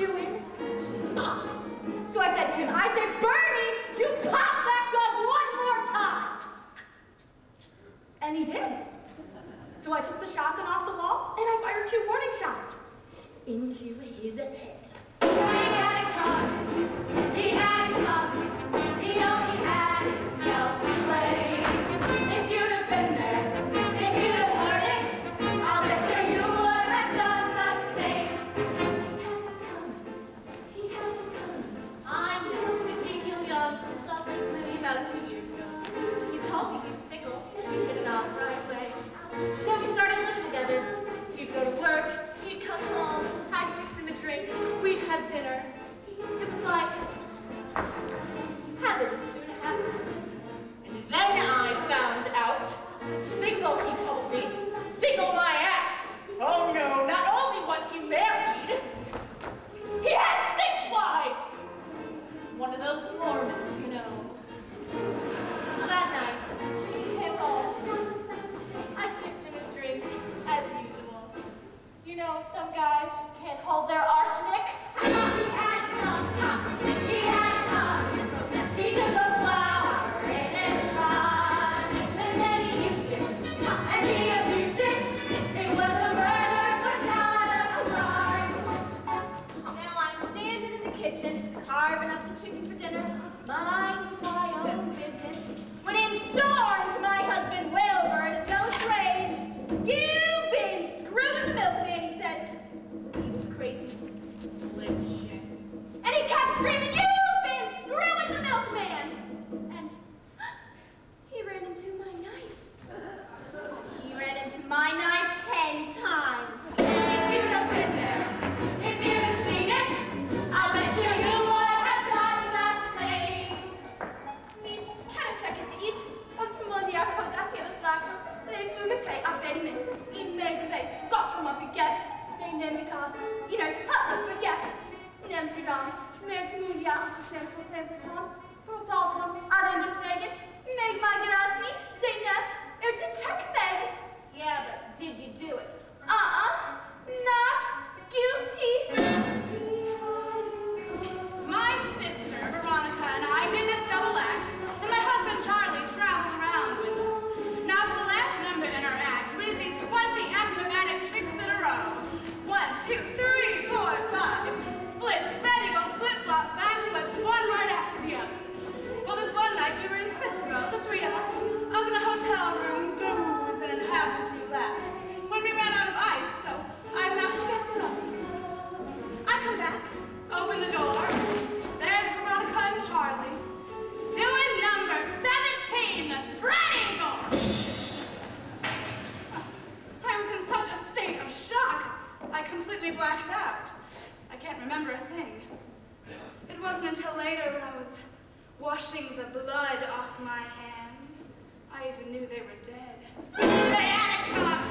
So I said to him, I said, burn watching Dominicas, in art public forget, nem tudam, mert mundia, nem potem potam, propatam, ad understand it, meg my open the door. There's Veronica and Charlie. Doing number 17, the spread eagle. I was in such a state of shock, I completely blacked out. I can't remember a thing. It wasn't until later when I was washing the blood off my hand, I even knew they were dead. They had a cop!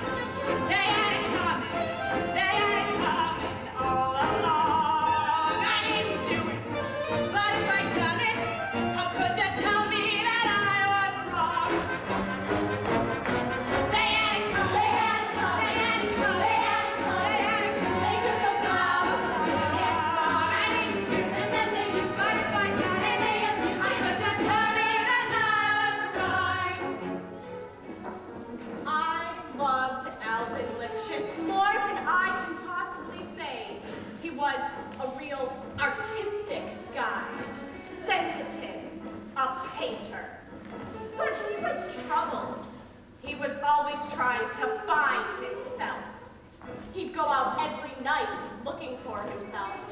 always trying to find himself. He'd go out every night looking for himself.